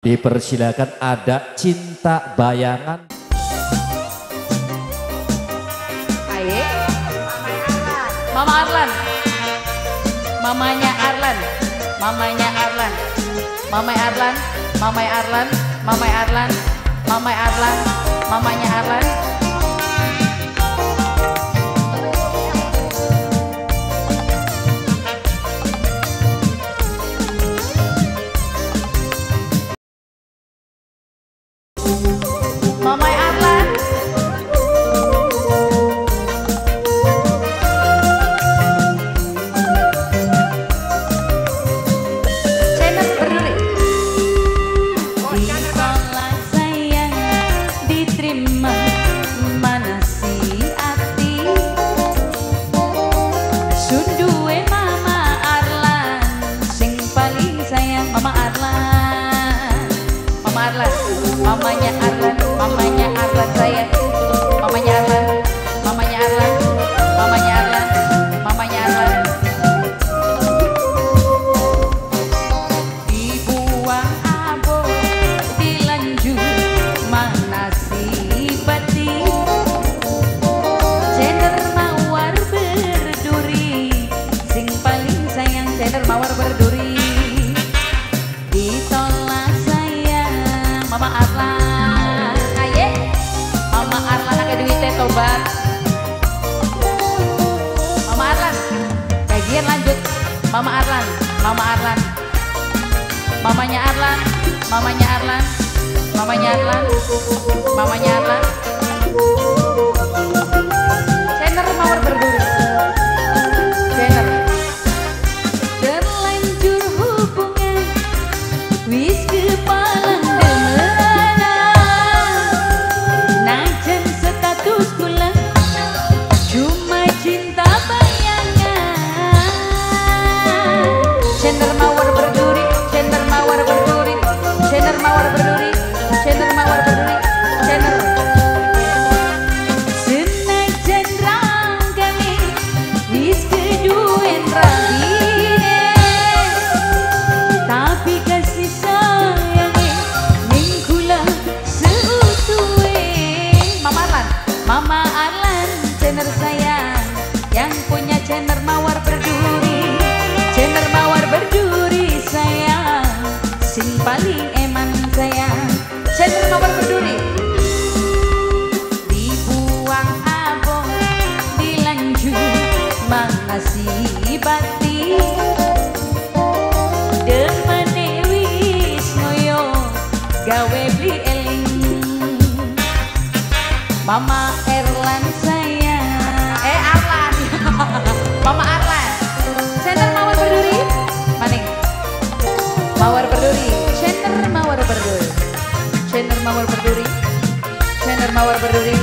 Dipersilakan ada cinta bayangan. Aye. Mama Arlan. Mamanya Arlan. Mamanya Arlan. Mamai Arlan. Mamai Arlan. Mamai Arlan. Mamai Arlan. Mamanya Arlan. lah. Mamanya. Mama Arlan, Mama Arlan. Mamanya Arlan, mamanya Arlan, mamanya Arlan, mamanya emang saya Saya peduli. Dibuang abon, dilanjut Makasih batin. Mama mawar berduri. Sender mawar berduri.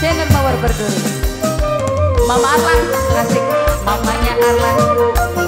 Sender mawar berduri. Mama Arlan, asik. Mamanya Arlan.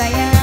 sayang